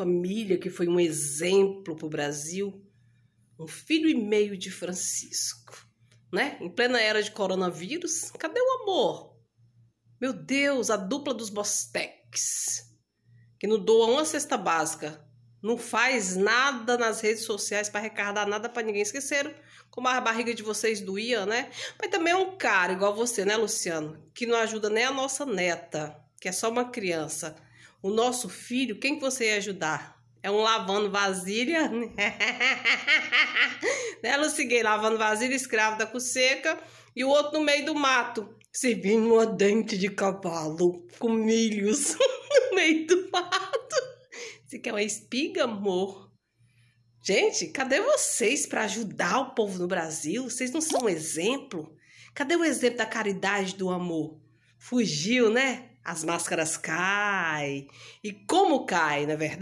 família que foi um exemplo para o Brasil, um filho e meio de Francisco, né? Em plena era de coronavírus, cadê o amor? Meu Deus, a dupla dos Bostecs, que não doa uma cesta básica, não faz nada nas redes sociais para arrecadar nada para ninguém. Esqueceram como a barriga de vocês doía, né? Mas também é um cara igual você, né, Luciano? Que não ajuda nem a nossa neta, que é só uma criança. O nosso filho, quem que você ia ajudar? É um lavando vasilha, né, Luciguei? Lavando vasilha, escravo da seca, e o outro no meio do mato, servindo uma dente de cavalo com milhos no meio do mato. Você quer uma espiga, amor? Gente, cadê vocês para ajudar o povo no Brasil? Vocês não são um exemplo? Cadê o exemplo da caridade, do amor? Fugiu, né? As máscaras caem. E como cai, na é verdade?